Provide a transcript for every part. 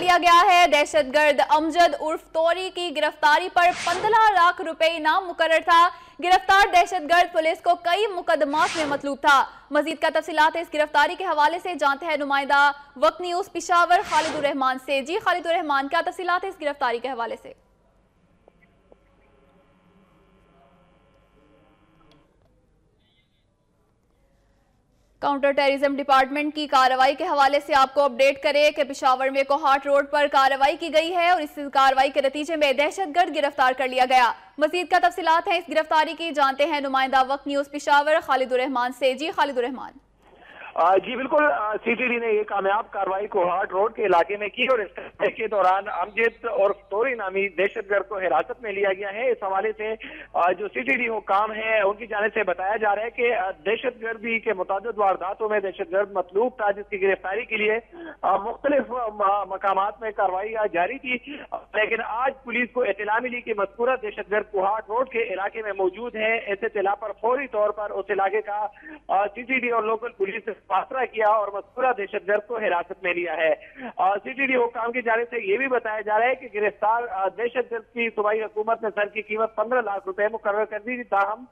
لیا گیا ہے۔ دہشت گرد امجد عرف توری کی گرفتاری پر پندرہ لاکھ روپے انعام مقرر تھا۔ گرفتار دہشت گرد پولیس کو کئی مقدمات میں مطلوب تھا۔ مزید کا تفصیلات اس گرفتاری کے حوالے سے جانتے ہیں نمائندہ وقت نیوز پشاور خالد الرحمان سے۔ جی خالد الرحمان کیا تفصیلات اس گرفتاری کے حوالے سے؟ کاؤنٹر ٹیریزم ڈپارٹمنٹ کی کارروائی کے حوالے سے آپ کو اپڈیٹ کرے کہ پشاور میں کوہاٹ روڈ پر کارروائی کی گئی ہے اور اس کارروائی کے نتیجے میں دہشت گرد گرفتار کر لیا گیا۔ مزید کا تفصیلات ہیں، اس گرفتاری کی جانتے ہیں نمائندہ وقت نیوز پشاور خالد الرحمان سے۔ جی خالد الرحمان جی بالکل سی ٹی ڈی نے یہ کامیاب کاروائی کو ہارٹ روڈ کے علاقے میں کی اور اس کے دوران امجد اور توری نامی دہشت گرد کو حراست میں لیا گیا ہے۔ اس حوالے سے جو سی ٹی ڈی حکام ہیں ان کی جانب سے بتایا جا رہا ہے کہ دہشت گردی کے متعدد وارداتوں میں دہشت گرد مطلوب تھا، جس کی گرفتاری کے لیے مختلف مقامات میں کاروائی جاری تھی۔ لیکن آج پولیس کو اطلاع ملی کہ مذکورہ دہشت گرد کوہاٹ روڈ کے علاقے میں موجود ہے ایسے اطلاع پر فوری طور پر اس علاقے کا سی ٹی ڈی اور لوکل پولیس محاصرہ کیا اور مذکورہ دہشت گرد کو حراست میں لیا ہے۔ سی ٹی ڈی حکام کی جانب سے یہ بھی بتایا جا رہا ہے کہ گرفتار دہشت گرد کی صوبائی حکومت نے سر کی قیمت پندرہ لاکھ روپے مقرر کر دی۔ تاہم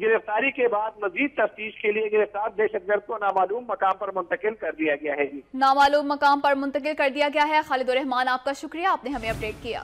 گرفتاری کے بعد مزید تفتیش کے لیے گرفتار دہشت گرد کو نامعلوم مقام پر منتقل کر دیا گیا ہے۔ جی نامعلوم مقام پر منتقل کر دیا گیا ہے۔ خالد الرحمان آپ کا شکریہ، آپ نے ہمیں اپڈیٹ کیا۔